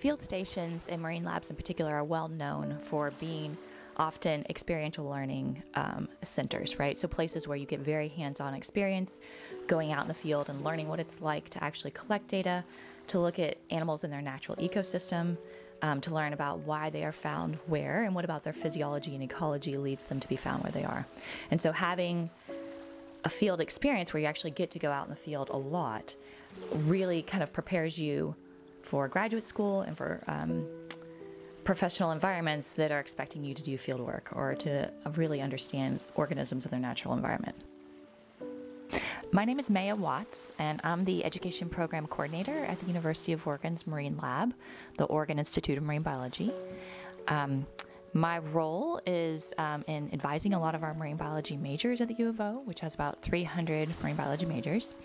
field stations and marine labs in particular are well known for being often experiential learning um, centers, right? So places where you get very hands-on experience, going out in the field and learning what it's like to actually collect data, to look at animals in their natural ecosystem, um, to learn about why they are found where, and what about their physiology and ecology leads them to be found where they are. And so having a field experience where you actually get to go out in the field a lot really kind of prepares you for graduate school and for um, professional environments that are expecting you to do field work or to really understand organisms in their natural environment. My name is Maya Watts, and I'm the Education Program Coordinator at the University of Oregon's Marine Lab, the Oregon Institute of Marine Biology. Um, my role is um, in advising a lot of our marine biology majors at the U of O, which has about 300 marine biology majors.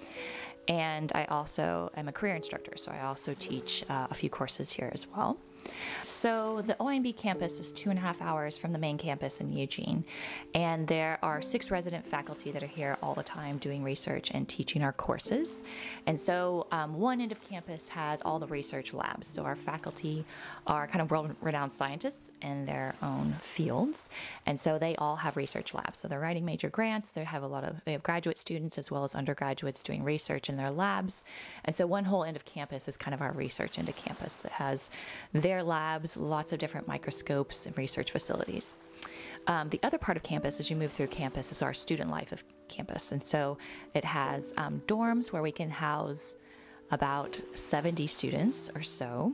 And I also am a career instructor, so I also teach uh, a few courses here as well. So, the OIMB campus is two and a half hours from the main campus in Eugene, and there are six resident faculty that are here all the time doing research and teaching our courses. And so, um, one end of campus has all the research labs. So, our faculty are kind of world renowned scientists in their own fields, and so they all have research labs. So, they're writing major grants, they have a lot of, they have graduate students as well as undergraduates doing research in their labs. And so, one whole end of campus is kind of our research of campus that has their their labs, lots of different microscopes and research facilities. Um, the other part of campus, as you move through campus, is our student life of campus. And so it has um, dorms where we can house about 70 students or so.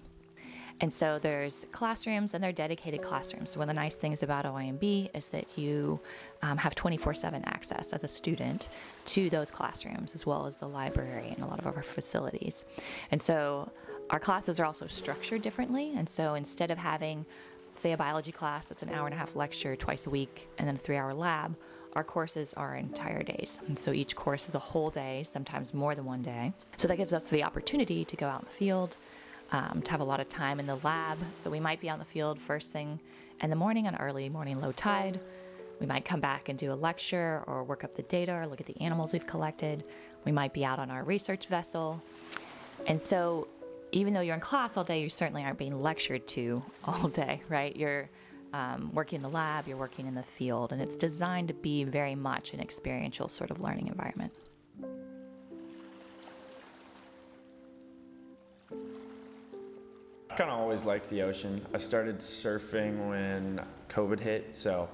And so there's classrooms and they're dedicated classrooms. One of the nice things about OIMB is that you um, have 24 7 access as a student to those classrooms as well as the library and a lot of our facilities. And so our classes are also structured differently, and so instead of having, say, a biology class that's an hour and a half lecture twice a week and then a three hour lab, our courses are entire days. And so each course is a whole day, sometimes more than one day. So that gives us the opportunity to go out in the field, um, to have a lot of time in the lab. So we might be out in the field first thing in the morning on early morning low tide. We might come back and do a lecture or work up the data or look at the animals we've collected. We might be out on our research vessel. And so even though you're in class all day, you certainly aren't being lectured to all day, right? You're um, working in the lab, you're working in the field, and it's designed to be very much an experiential sort of learning environment. I've kind of always liked the ocean. I started surfing when COVID hit, so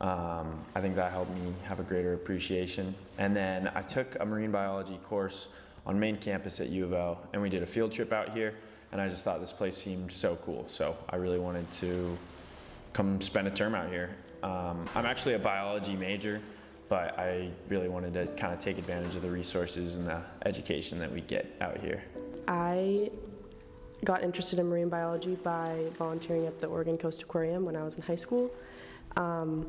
um, I think that helped me have a greater appreciation. And then I took a marine biology course on main campus at U of O, and we did a field trip out here, and I just thought this place seemed so cool. So I really wanted to come spend a term out here. Um, I'm actually a biology major, but I really wanted to kind of take advantage of the resources and the education that we get out here. I got interested in marine biology by volunteering at the Oregon Coast Aquarium when I was in high school. Um,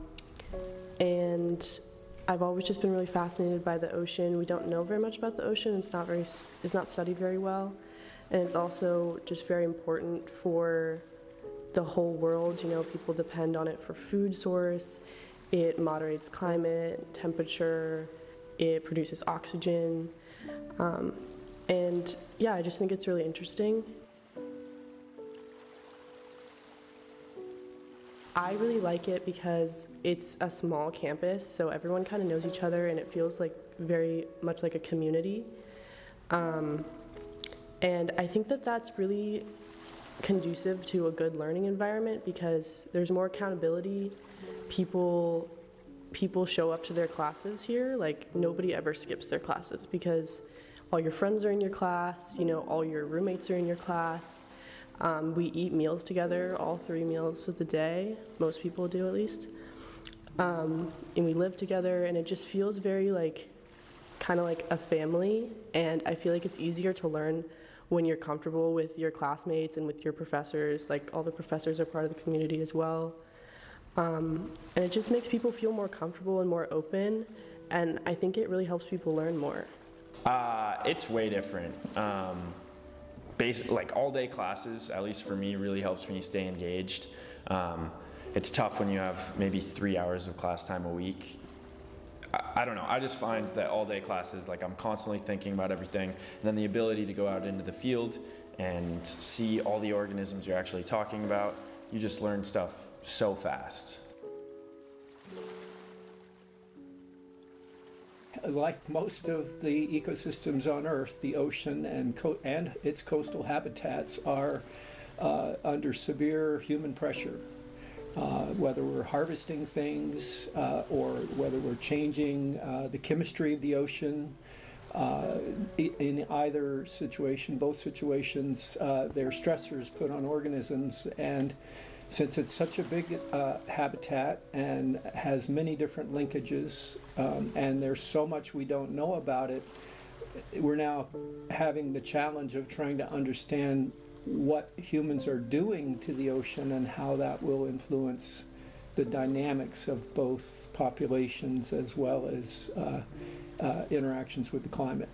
and I've always just been really fascinated by the ocean. We don't know very much about the ocean. It's not very it's not studied very well, and it's also just very important for the whole world. You know, people depend on it for food source. It moderates climate, temperature. It produces oxygen, um, and yeah, I just think it's really interesting. I really like it because it's a small campus, so everyone kind of knows each other, and it feels like very much like a community. Um, and I think that that's really conducive to a good learning environment because there's more accountability. People people show up to their classes here. Like nobody ever skips their classes because all your friends are in your class. You know, all your roommates are in your class. Um, we eat meals together, all three meals of the day. Most people do, at least. Um, and we live together, and it just feels very like, kind of like a family. And I feel like it's easier to learn when you're comfortable with your classmates and with your professors. Like all the professors are part of the community as well. Um, and it just makes people feel more comfortable and more open. And I think it really helps people learn more. Uh, it's way different. Um, basic, like all day classes, at least for me, really helps me stay engaged. Um, it's tough when you have maybe three hours of class time a week. I, I, don't know, I just find that all day classes, like I'm constantly thinking about everything, and then the ability to go out into the field and see all the organisms you're actually talking about, you just learn stuff so fast. Like most of the ecosystems on Earth, the ocean and, and its coastal habitats are uh, under severe human pressure. Uh, whether we're harvesting things uh, or whether we're changing uh, the chemistry of the ocean, uh, in either situation, both situations, uh, are stressors put on organisms. And since it's such a big uh, habitat and has many different linkages, um, and there's so much we don't know about it, we're now having the challenge of trying to understand what humans are doing to the ocean and how that will influence the dynamics of both populations as well as uh, uh, interactions with the climate.